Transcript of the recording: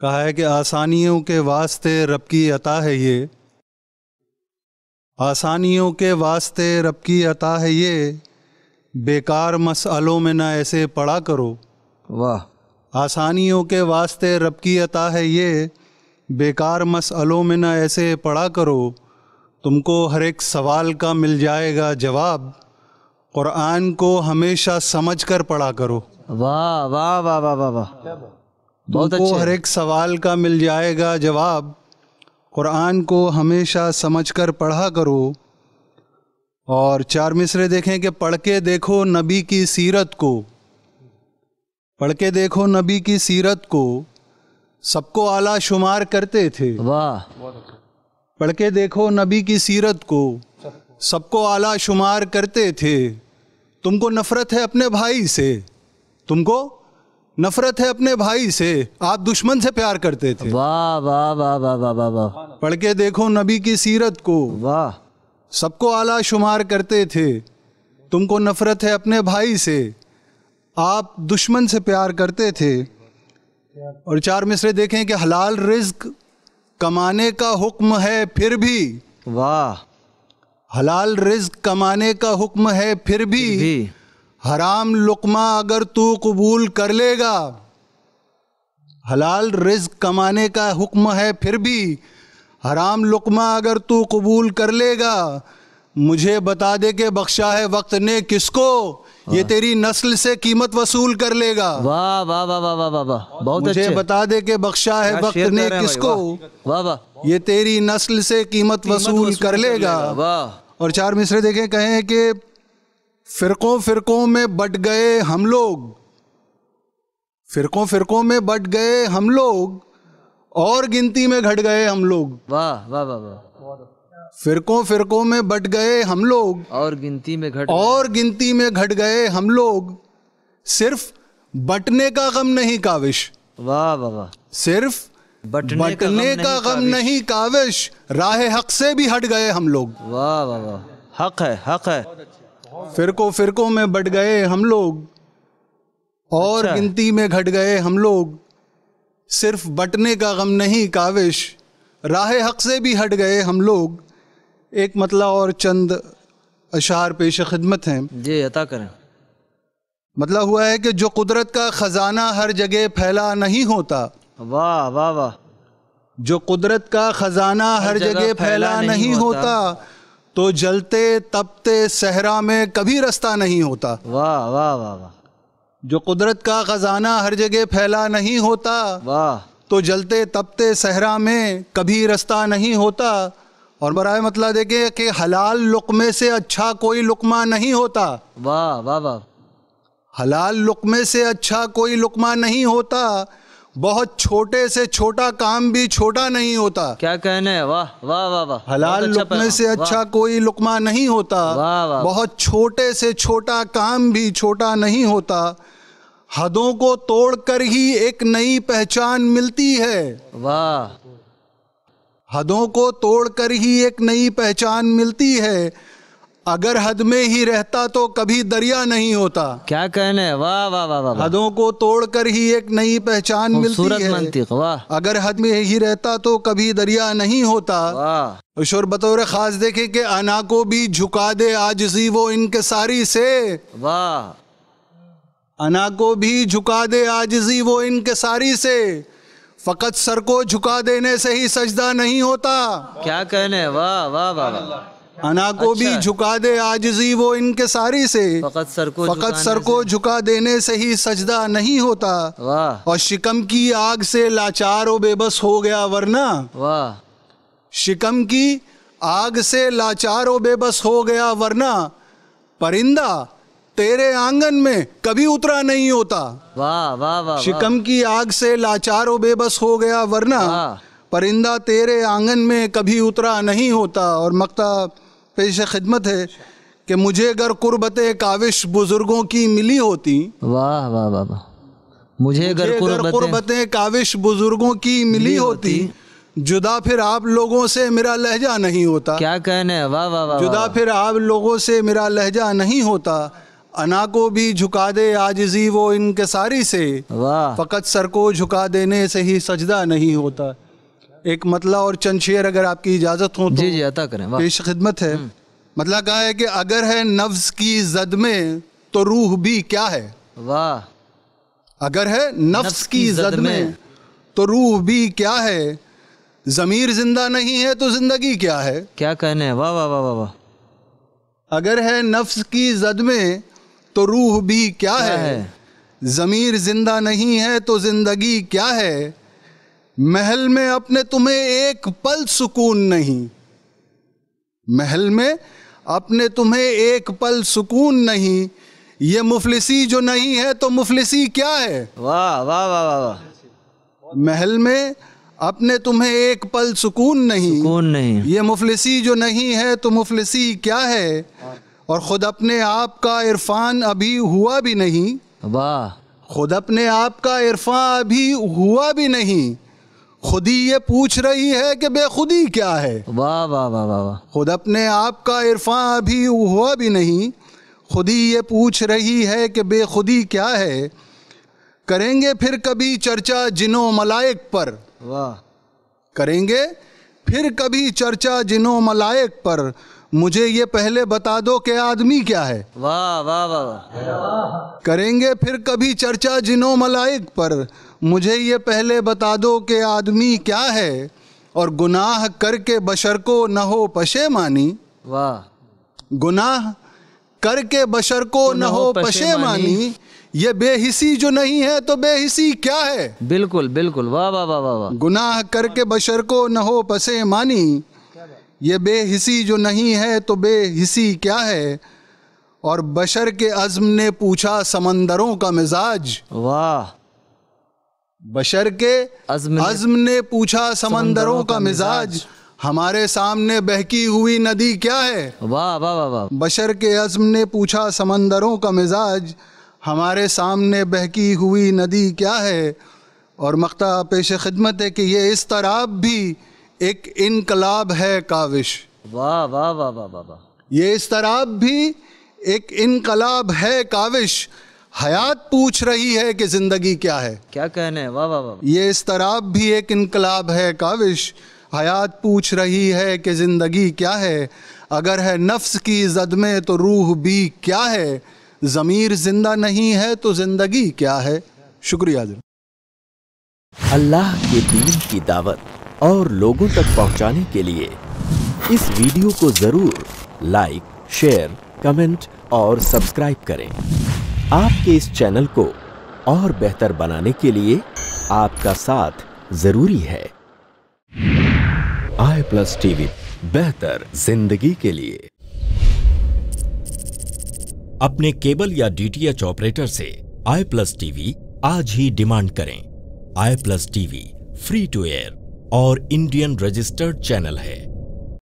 کہا ہے کہ آسانیوں کے واسطے رب کی عطا ہے یہ۔ آسانیوں کے واسطے رب کی عطا ہے یہ۔ بیکار مسئلوں میں نہ ایسے پڑھا کرو۔ واہ۔ آسانیوں کے واسطے رب کی عطا ہے یہ۔ بیکار مسئلوں میں نہ ایسے پڑھا کرو۔ تم کو ہر ایک سوال کا مل جائے گا جواب۔ قرآن کو ہمیشہ سمجھ کر پڑھا کرو۔ واہ واہ واہ واہ واہ واہ۔ بہت تم کو ہر اچھے ایک سوال کا مل جائے گا جواب۔ قرآن کو ہمیشہ سمجھ کر پڑھا کرو۔ اور چار مصرے دیکھیں کہ پڑھ کے دیکھو نبی کی سیرت کو۔ پڑھ کے دیکھو نبی کی سیرت کو۔ سب کو اعلیٰ شمار کرتے تھے۔ واہ۔ پڑھ کے دیکھو نبی کی سیرت کو۔ سب کو اعلیٰ شمار کرتے تھے۔ تم کو نفرت ہے اپنے بھائی سے۔ تم کو نفرت ہے اپنے بھائی سے آپ دشمن سے پیار کرتے تھے۔ واہ واہ واہ واہ واہ واہ واہ۔ پڑھ کے دیکھو نبی کی سیرت کو۔ واہ۔ سب کو اعلیٰ شمار کرتے تھے۔ تم کو نفرت ہے اپنے بھائی سے۔ آپ دشمن سے پیار کرتے تھے۔ اور چار مصرے دیکھیں کہ حلال رزق کمانے کا حکم ہے پھر بھی۔ واہ۔ حلال رزق کمانے کا حکم ہے پھر بھی۔ بھی۔ حرام لقمہ اگر تو قبول کر لے گا۔ حلال رزق کمانے کا حکم ہے پھر بھی۔ حرام لقمہ اگر تو قبول کر لے گا۔ مجھے بتا دے کہ بخشا ہے وقت نے کس کو۔ یہ تیری نسل سے قیمت وصول کر لے گا۔ واہ واہ واہ واہ واہ واہ بہت مجھے بتا دے کہ بخشا ہے وقت نے کس کو۔ واہ۔ واہ یہ تیری نسل سے قیمت وصول کر لے گا۔ واہ۔ اور چار مصرے دیکھیں کہیں کہ فرقوں فرقوں میں بٹ گئے ہم لوگ۔ فرقوں فرقوں میں بٹ گئے ہم لوگ اور گنتی میں گھٹ گئے ہم لوگ۔ واہ واہ واہ واہ۔ فرقوں فرقوں میں بٹ گئے ہم لوگ اور گنتی میں گھٹ اور گنتی میں گھٹ گئے ہم لوگ۔ صرف بٹنے کا غم نہیں کاوش۔ واہ واہ واہ۔ صرف بٹنے کا غم۔ نہیں کاوش۔ راہ حق سے بھی ہٹ گئے ہم لوگ۔ واہ واہ واہ۔ حق ہے حق ہے۔ فرقوں فرقوں میں بٹ گئے ہم لوگ اور اچھا۔ گنتی میں گھٹ گئے ہم لوگ۔ صرف بٹنے کا غم نہیں کاوش۔ راہ حق سے بھی ہٹ گئے ہم لوگ۔ ایک مطلع اور چند اشعار پیش خدمت ہیں۔ جی عطا کریں۔ مطلب ہوا ہے کہ جو قدرت کا خزانہ ہر جگہ پھیلا نہیں ہوتا واہ واہ واہ۔ جو قدرت کا خزانہ ہر جگہ پھیلا نہیں ہوتا تو جلتے تپتے صحرا میں کبھی رستہ نہیں ہوتا۔ واہ واہ واہ واہ۔ جو قدرت کا خزانہ ہر جگہ پھیلا نہیں ہوتا واہ۔ تو جلتے تپتے صحرا میں کبھی رستہ نہیں ہوتا۔ اور برائے مطلب دیکھیں کہ حلال لقمے سے اچھا کوئی لقمہ نہیں ہوتا۔ واہ واہ واہ۔ حلال لقمے سے اچھا کوئی لقمہ نہیں ہوتا۔ بہت چھوٹے سے چھوٹا کام بھی چھوٹا نہیں ہوتا۔ کیا کہنے؟ ہیں واہ واہ واہ۔ واہ حلال اچھا لقمے۔ سے اچھا کوئی لقمہ نہیں ہوتا۔ بہت چھوٹے سے چھوٹا کام بھی چھوٹا نہیں ہوتا۔ حدوں کو توڑ کر ہی ایک نئی پہچان ملتی ہے۔ واہ۔ حدوں کو توڑ کر ہی ایک نئی پہچان ملتی ہے۔ اگر حد میں ہی رہتا تو کبھی دریا نہیں ہوتا۔ کیا کہنے؟ ہیں واہ واہ واہ واہ۔ حدوں کو توڑ کر ہی ایک نئی پہچان خوبصورت ملتی ہے۔ منطق واہ۔ اگر حد میں ہی رہتا تو کبھی دریا نہیں ہوتا۔ واہ۔ شور بطور خاص دیکھیں کہ انا کو بھی جھکا دے آجزی وہ انکساری سے۔ واہ۔ انا کو بھی جھکا دے آجزی وہ انکساری سے۔ فقط سر کو جھکا دینے سے ہی سجدہ نہیں ہوتا۔ کیا کہنے؟ واہ واہ واہ واہ۔ انا کو بھی اچھا۔ جھکا دے آجزی وہ انکساری سے۔ فقط سر کو فقط سر کو جھکا دینے سے ہی سجدہ نہیں ہوتا۔ سے- اور شکم کی آگ سے لاچار و بے بس ہو گیا ورنہ۔ شکم کی آگ سے لاچار و بے بس ہو گیا ورنہ۔ پرندہ تیرے آنگن میں کبھی اترا نہیں ہوتا۔ واہ واہ واہ شکم کی آگ سے لاچار و بے بس ہو گیا ورنہ۔ پرندہ تیرے آنگن میں کبھی اترا نہیں ہوتا۔ اور مقتا پیش خدمت ہے کہ مجھے اگر قربت کاوش بزرگوں کی ملی ہوتی واہ واہ واہ واہ۔ مجھے اگر قربت کاوش بزرگوں کی ملی ہوتی جدا پھر آپ لوگوں سے میرا لہجہ نہیں ہوتا۔ کیا کہنے واہ واہ واہ جدا پھر آپ لوگوں سے میرا لہجہ نہیں ہوتا انا کو بھی جھکا دے آجزی وہ انکساری سے۔ واہ۔ فقط سر کو جھکا دینے سے ہی سجدہ نہیں ہوتا۔ ایک مطلع اور چند شعر اگر آپ کی اجازت ہو تو جی جی عطا کریں پیش خدمت ہے۔ مطلع کہا ہے کہ اگر ہے نفس کی زد میں تو روح بھی کیا ہے؟ واہ۔ اگر ہے نفس کی زد میں تو روح بھی کیا ہے؟ ضمیر زندہ نہیں ہے تو زندگی کیا ہے؟ کیا کہنے واہ واہ واہ واہ اگر ہے نفس کی زد میں تو روح بھی کیا ہے؟ ضمیر زندہ نہیں ہے تو زندگی کیا ہے؟ محل میں اپنے تمہیں ایک پل سکون نہیں۔ محل میں اپنے تمہیں ایک پل سکون نہیں۔ یہ مفلسی جو نہیں ہے تو مفلسی کیا ہے؟ واہ واہ واہ واہ واہ۔ محل میں اپنے تمہیں ایک پل سکون نہیں۔ کون نہیں۔ یہ مفلسی جو نہیں ہے تو مفلسی کیا ہے؟ اور خود اپنے آپ کا عرفان ابھی ہوا بھی نہیں۔ واہ۔ خود اپنے آپ کا عرفان ابھی ہوا بھی نہیں۔ خود ہی یہ پوچھ رہی ہے کہ بے خودی کیا ہے؟ واہ واہ واہ واہ واہ۔ خود اپنے آپ کا عرفان ابھی ہوا بھی نہیں۔ خود ہی یہ پوچھ رہی ہے کہ بے خودی کیا ہے؟ کریں گے پھر کبھی چرچا جنوں ملائک پر۔ واہ۔ کریں گے پھر کبھی چرچا جنوں ملائک پر۔ مجھے یہ پہلے بتا دو کہ آدمی کیا ہے۔ واہ واہ واہ۔ واہ۔ کریں گے پھر کبھی چرچا جنوں ملائک پر۔ مجھے یہ پہلے بتا دو کہ آدمی کیا ہے اور گناہ کر کے بشر کو نہ ہو پشیمانی واہ۔ گناہ کر کے بشر کو نہ ہو پشیمانی یہ بے حسی جو نہیں ہے تو بے حسی کیا ہے؟ بالکل بالکل۔ واہ واہ واہ واہ گناہ کر کے بشر کو نہ ہو پسے مانی۔ یہ بے حسی جو نہیں ہے تو بے حسی کیا ہے؟ اور بشر کے عزم نے پوچھا سمندروں کا مزاج۔ واہ۔ بشر کے عزم نے- عزم نے پوچھا سمندروں کا مزاج ہمارے سامنے بہکی ہوئی ندی کیا ہے؟ واہ واہ واہ واہ۔ بشر کے عزم نے پوچھا سمندروں کا مزاج ہمارے سامنے بہکی ہوئی ندی کیا ہے؟ اور مقطع پیش خدمت ہے کہ یہ اس طرح بھی ایک انقلاب ہے کاوش۔ واہ واہ واہ واہ واہ۔ یہ اس طرح بھی ایک انقلاب ہے کاوش۔ حیات پوچھ رہی ہے کہ زندگی کیا ہے۔ کیا کہنے ہیں واہ واہ واہ یہ استراب بھی ایک انقلاب ہے کاوش۔ حیات پوچھ رہی ہے کہ زندگی کیا ہے۔ اگر ہے نفس کی زد میں تو روح بھی کیا ہے۔ ضمیر زندہ نہیں ہے تو زندگی کیا ہے۔ شکریہ اللہ کے دین کی دعوت اور لوگوں تک پہنچانے کے لیے اس ویڈیو کو ضرور لائک شیئر کمنٹ اور سبسکرائب کریں۔ آپ کے اس چینل کو اور بہتر بنانے کے لیے آپ کا ساتھ ضروری ہے۔ آئی پلس ٹی وی بہتر زندگی کے لیے۔ اپنے کیبل یا ڈی ٹی ایچ آپریٹر سے آئی پلس ٹی وی آج ہی ڈیمانڈ کریں۔ I plus T V free to air اور انڈین رجسٹرڈ چینل ہے۔